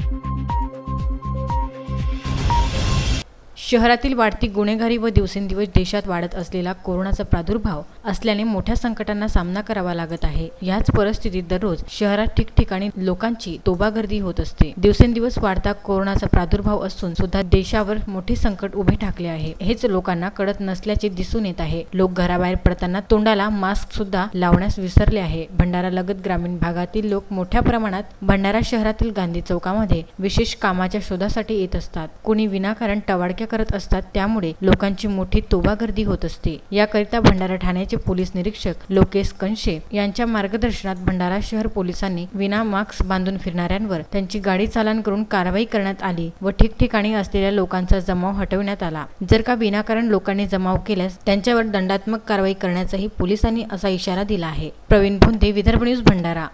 thank you शहरातील वाढती गुन्हेगारी व दिवसेंदिवस देशात वाढत असलेला कोरोनाचा प्रादुर्भाव असल्याने मोठ्या संकटांना सामना करावा लागत आहे. याच परिस्थितीत दररोज शहरात ठिकठिकाणी लोकांची तोबागर्दी होत असते. दिवसेंदिवस वाढता कोरोनाचा प्रादुर्भाव असून सुद्धा देशावर मोठे संकट उभे ठाकले आहे. हेच लोकांना कळत नसल्याचे दिसून येत आहे. लोक घराबाहेर पडताना तोंडाला मास्क सुद्धा लावण्यास विसरले आहे. भंडारा लगत ग्रामीण भागातील लोक मोठ्या प्रमाणात भंडारा शहरातील गांधी चौकामध्ये विशेष कामाच्या शोधासाठी येत असतात. कोणी विनाकारण टवाळक्या करत असतात त्यामुळे लोकांची मोठी तोबागर्दी होत असते. याकरिता भंडारा ठाण्याचे पोलीस निरीक्षक लोकेश कंशे यांच्या मार्गदर्शनात भंडारा शहर पोलिसांनी विना मास्क बांधून फिरणाऱ्यांवर त्यांची गाडी चालन करून कारवाई करण्यात आली व ठिकठिकाणी असलेल्या लोकांचा जमाव हटवण्यात आला. जर का विनाकारण लोकांनी जमाव केल्यास त्यांच्यावर दंडात्मक कारवाई करण्याचाही पोलिसांनी असा इशारा दिला आहे. प्रवीण भोंदे विदर्भ न्यूज भंडारा.